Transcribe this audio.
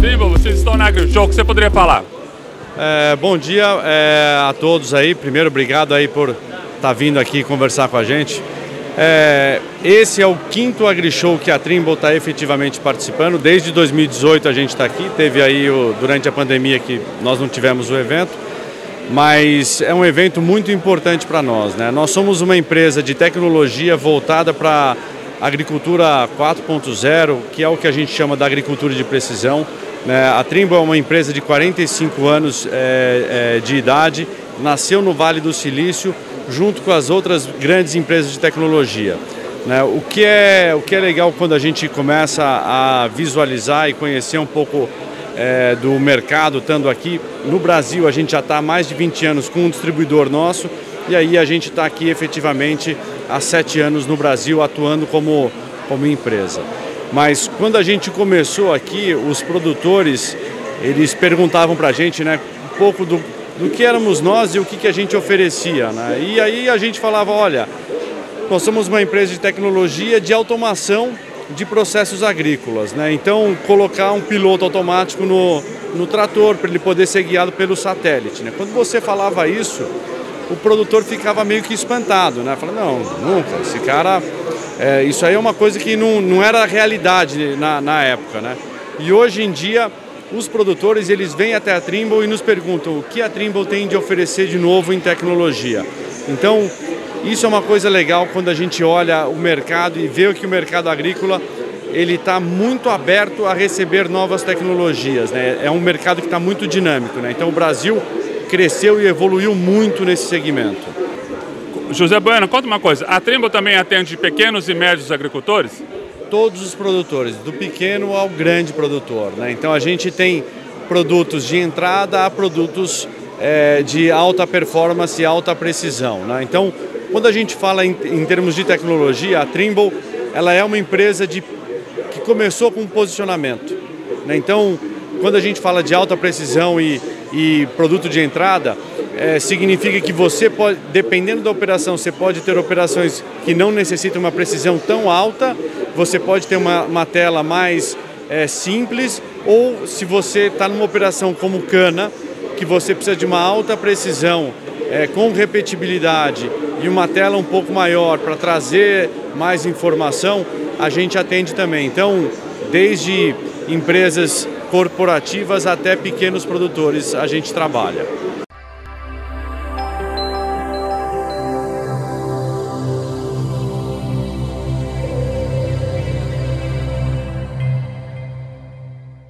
Trimble, vocês estão na AgriShow, o que você poderia falar? É, bom dia é, a todos aí. Primeiro, obrigado aí por estar tá vindo aqui conversar com a gente. É, esse é o quinto AgriShow que a Trimble está efetivamente participando. Desde 2018 a gente está aqui. Teve aí o, durante a pandemia que nós não tivemos o evento, mas é um evento muito importante para nós. Né? Nós somos uma empresa de tecnologia voltada para agricultura 4.0, que é o que a gente chama da agricultura de precisão. Né? A Trimble é uma empresa de 45 anos é, é, de idade, nasceu no Vale do Silício, junto com as outras grandes empresas de tecnologia. Né? O, que é, o que é legal quando a gente começa a visualizar e conhecer um pouco é, do mercado, estando aqui, no Brasil a gente já está há mais de 20 anos com um distribuidor nosso, e aí a gente está aqui efetivamente há sete anos no Brasil atuando como, como empresa. Mas quando a gente começou aqui, os produtores, eles perguntavam para a gente né, um pouco do, do que éramos nós e o que, que a gente oferecia. Né? E aí a gente falava, olha, nós somos uma empresa de tecnologia de automação de processos agrícolas. Né? Então, colocar um piloto automático no, no trator para ele poder ser guiado pelo satélite. Né? Quando você falava isso, o produtor ficava meio que espantado, né? Falando, não, nunca, esse cara. É, isso aí é uma coisa que não, não era realidade na, na época, né? E hoje em dia, os produtores eles vêm até a Trimble e nos perguntam o que a Trimble tem de oferecer de novo em tecnologia. Então, isso é uma coisa legal quando a gente olha o mercado e vê que o mercado agrícola ele está muito aberto a receber novas tecnologias. Né? É um mercado que está muito dinâmico. Né? Então o Brasil cresceu e evoluiu muito nesse segmento. José Bueno, conta uma coisa, a Trimble também atende pequenos e médios agricultores? Todos os produtores, do pequeno ao grande produtor. Né? Então a gente tem produtos de entrada a produtos é, de alta performance e alta precisão. Né? Então, quando a gente fala em, em, termos de tecnologia, a Trimble ela é uma empresa de, que começou com um posicionamento. Né? Então, quando a gente fala de alta precisão e, e produto de entrada, é, significa que você pode, dependendo da operação, você pode ter operações que não necessitam uma precisão tão alta, você pode ter uma, uma tela mais é, simples, ou se você está numa operação como cana, que você precisa de uma alta precisão, é, com repetibilidade e uma tela um pouco maior para trazer mais informação, a gente atende também. Então, desde empresas corporativas até pequenos produtores a gente trabalha.